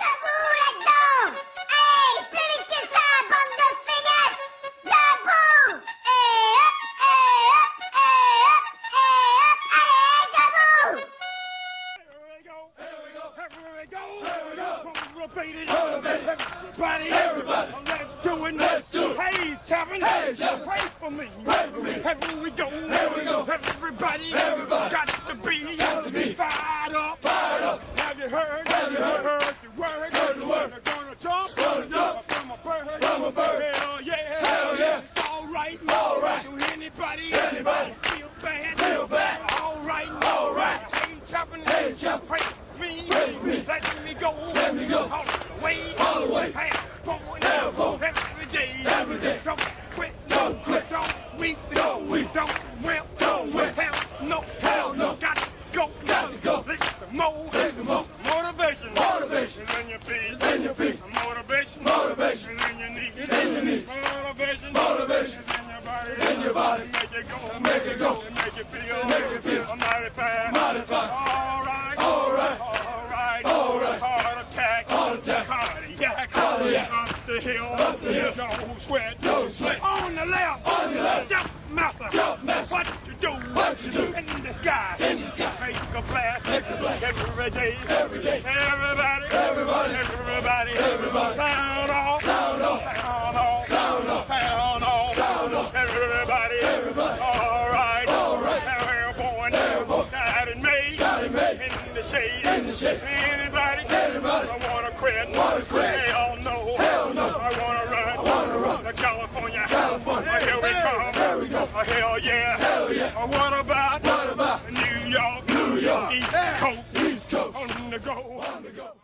Debout là-dedans Hey, plus vite que ça, bande de feignasses Debout Et hop, et hop, et hop, et hop Allez, debout Everybody, everybody, let's do it. Let's do it. Hey, hey, pray for me. Pray for me. Here we go. Here we go. Everybody, everybody, got Heard the word. They're gonna jump, gonna jump from a bird, from a bird. Hell yeah, hell yeah. It's all right, it's all right. Do anybody, anybody feel bad? Feel bad. All right, all right. Chaplain, hey, Chaplain, pray for me. For me. Let me go. Let me go. All the way, all the way. Going, going every day, every day. Don't quit, don't quit, don't weep, don't weep, don't Motivation. In your feet, in your feet. Motivation, motivation. In your knees, in your knees. Motivation, motivation. In your body, in your body. Make it go, make it go. Make it feel, make it feel. I'm mighty fine. All right, all right, all right, all right. Heart attack, heart attack. Cardiac, cardiac. Up the hill, up the hill. No sweat, no sweat. On the left, on the left. Jump a blast, make a blast. Every day, every day. Everybody, everybody, everybody, everybody. Sound off, sound off, sound off, sound off, sound off, sound off. Everybody, everybody. All right, all right. Airborne, airborne. Got it made, got it made. In the shade, in the shade. Anybody, anybody. I wanna quit, wanna quit. Hell no, hell no. I wanna run, I wanna run. To California, California. Here we come, here we go. Hell yeah, hell yeah. What about, what about New York, On go, on the go.